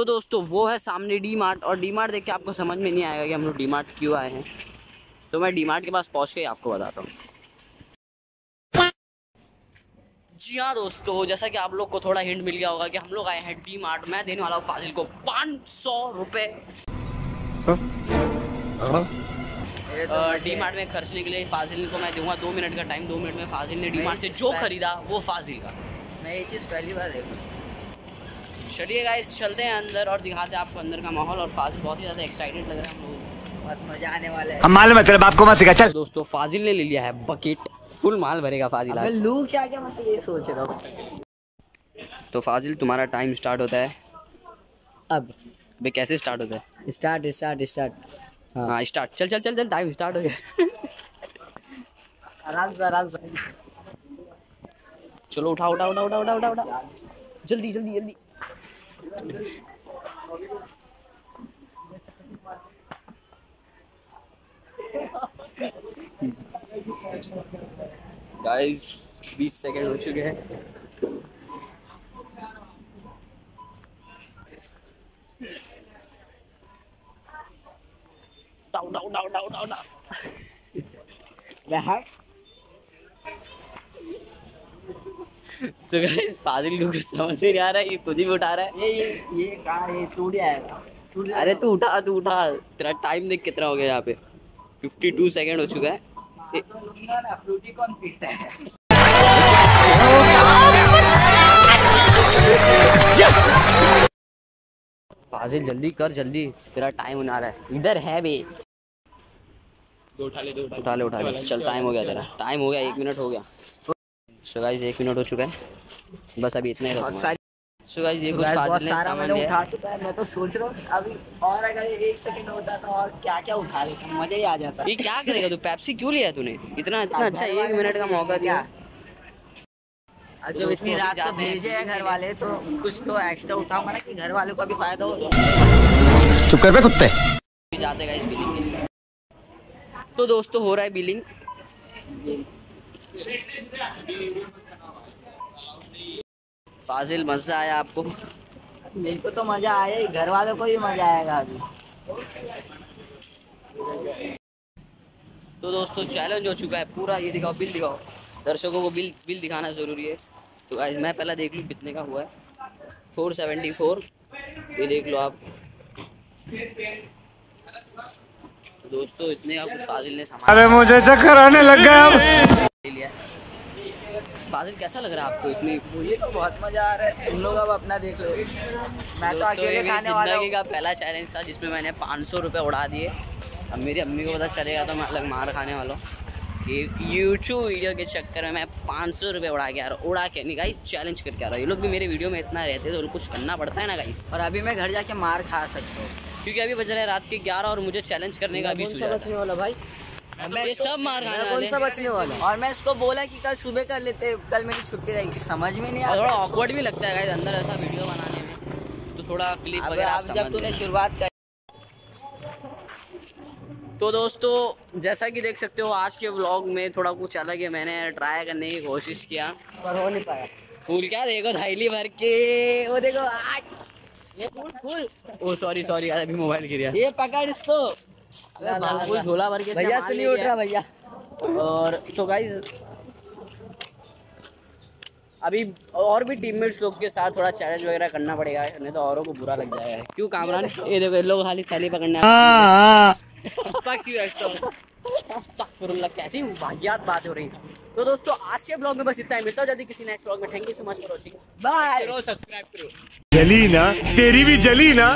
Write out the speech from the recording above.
तो दोस्तों वो है सामने डी मार्ट और डी मार्ट देख के आपको समझ में नहीं आएगा कि हम लोग डी मार्ट क्यों आए हैं। तो मैं डी मार्ट के पास पहुँच के आपको बताता हूँ। जी हाँ दोस्तों जैसा कि आप लोग को थोड़ा हिंट मिल गया होगा कि हम लोग आए हैं डी मार्ट मैं। देने वाला हूँ फाजिल को पाँच सौ रुपये डी मार्ट में खर्चने के लिए फाजिल को मैं दूँगा दो मिनट का टाइम दो मिनट में फाजिल ने डी मार्ट से जो खरीदा वो फाजिल का। मैं ये चीज़ पहली बार देख रहा हूँ। चलिए गाइस चलते हैं अंदर और दिखाते हैं आपको अंदर का माहौल और फाजिल। बहुत ही ज़्यादा एक्साइटेड लग रहा है हम लोग बहुत मज़ा आने वाला है। हम मालूम है तेरे बाप को मत सिखा चल। दोस्तों फाजिल ने ले लिया है बकेट फुल माल भरेगा फाजिल लू क्या क्या मैं तो ये सोच रहा हूँ? तो फाजिल तुम्हारा टाइम स्टार्ट होता है। अब? बे कैसे स्टार्ट होता है? स्टार्ट स्टार्ट स्टार्ट हाँ। हाँ स्टार्ट चल चल चल चल टाइम स्टार्ट हो गया। आराम से आराम से। चलो उठा उठा उठा उठा उठा उठा उठा जल्दी जल्दी जल्दी। गाइस 20 सेकंड हो चुके हैं। डाउ डाउ डाउ डाउ डाउ डाउ बाहर तो गाइस फाजिल को कुछ समझ नहीं आ रहा है ये तुझे भी उठा रहा है। ये ये ये कहाँ ये टूट जाएगा टूट जाएगा। अरे तू उठा तू उठा। तेरा टाइम देख कितना हो गया यहाँ पे। 52 सेकंड हो चुका है। फ्रूटी कौन पीता है। फाजिल जल्दी कर जल्दी। तेरा टाइम होने आ रहा है। इधर है बे उठा ले दो उठा ले। उठा ले चल टाइम हो गया तेरा। टाइम हो गया एक मिनट हो गया। सो गाइस एक मिनट हो चुका है। बस अभी इतना ही रखूँगा। सो गाइस ये कुछ गाइस, बहुत फाजिल ने सारा सामान मैंने लिया। उठा है। चुका है। मैं तो सोच रहा हूँ अभी और अगर ये एक सेकंड होता तो और क्या क्या उठा लेता। मज़ा ही आ जाता। ये क्या करेगा तू? पेप्सी क्यों लिया तूने? इतना इतना अच्छा एक मिनट का मौका दिया। जब इतनी रात को भेजे हैं घर वाले तो कुछ तो एक्स्ट्रा उठाऊँगा ना कि घर वालों को भी फ़ायदा हो। चुप कर बे कुत्ते। जाते गाइस बिलिंग तो दोस्तों हो रहा है बिलिंग फाजिल मज़ा आया आपको? मेरे को तो मज़ा आया ही घर वालों को भी मज़ा आएगा अभी। तो दोस्तों चैलेंज हो चुका है पूरा। ये दिखाओ बिल दिखाओ। दर्शकों को बिल बिल दिखाना ज़रूरी है। तो गाइस मैं पहला देख लूँ कितने का हुआ है। फोर सेवेंटी फोर ये देख लो आप। तो दोस्तों इतने का कुछ फाजिल ने सामान अरे मुझे चक्कर आने लग गया अब। ले लिया फाजिल कैसा लग रहा है आपको इतनी? मुझे तो बहुत मज़ा आ रहा है। तुम लोग अब अपना देख लो। मैं तो अकेले खाने वाला हूँ। का पहला चैलेंज था जिसमें मैंने पाँच सौ रुपये उड़ा दिए। अब मेरी अम्मी को पता चलेगा तो मैं अलग मार खाने वाला हूँ। यूट्यूब वीडियो के चक्कर में मैं पाँच सौ रुपये उड़ा के आ रहा हूँ। उड़ा के नहीं गाइस चैलेंज करके आ रहा हूँ। ये लोग भी मेरे वीडियो में इतना रहते हैं तो कुछ करना पड़ता है ना गाइस और अभी मैं घर जाके मार खा सकता हूँ। क्योंकि अभी बज रहे हैं रात के ग्यारह और मुझे चैलेंज करने का भी कौन सा सुझाव बचने वाला भाई? ये सब मार खाने वाले कौन सा बचने वाला और मैं इसको बोला कि कल सुबह कर लेते कल मेरी छुट्टी रहेगी। समझ में नहीं थोड़ा ऑकवर्ड भी लगता है अंदर ऐसा वीडियो बनाने में। तो थोड़ा क्लिप वगैरह आप जब तूने शुरुआत कर तो दोस्तों जैसा कि देख सकते हो आज के व्लॉग में थोड़ा कुछ अलग है। मैंने ट्राई करने की कोशिश किया। पर हो नहीं पाया। फूल क्या? देखो थैली भर के। वो देखो आठ। ये फूल फूल। ओ सॉरी सॉरी अभी मोबाइल गिर गया। ये पकड़ इसको। झोला भर के भैया से नहीं उठ रहा भैया। और तो गाइज़ अभी और भी टीममेट्स लोग के साथ थोड़ा चैलेंज वगैरह करना पड़ेगा नहीं तो औरों को बुरा लग जाएगा। क्यों कामरान ये देखो ये लोग खाली थैली पकड़ने Axel. अस्तगफुरुल्लाह, कैसी वाहियात बात हो रही है। तो दोस्तों आज के ब्लॉग में बस इतना ही। मिलता है जल्दी किसी नेक्स्ट ब्लॉग में। Thank you so much for watching bye subscribe करो। जली ना तेरी भी जली ना।